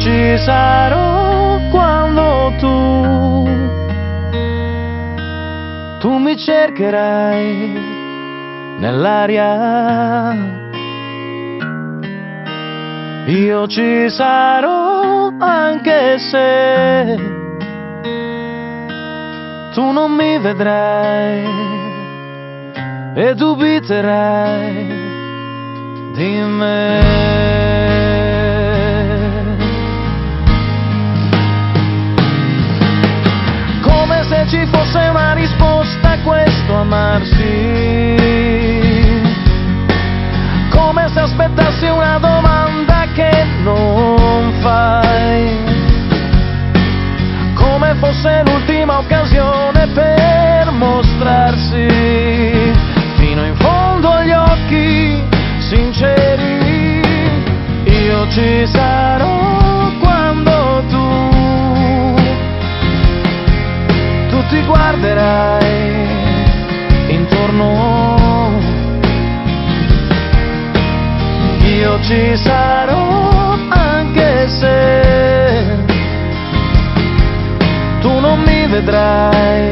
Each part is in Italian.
ci sarò quando tu, tu mi cercherai nell'aria. Io ci sarò anche se tu non mi vedrai e dubiterai di me. ci sarò anche se tu non mi vedrai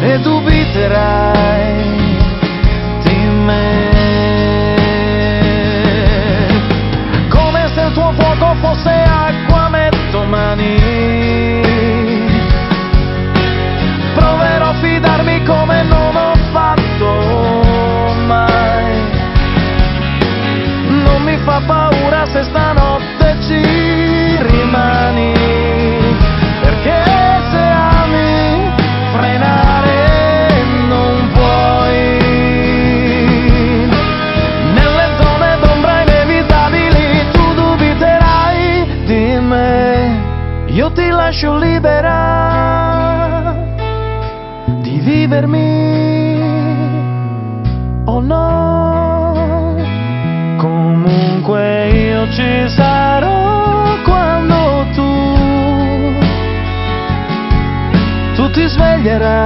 e dubiterai di me. io ti lascio libera di vivermi o oh no. Comunque io ci sarò quando tu, tu ti sveglierai.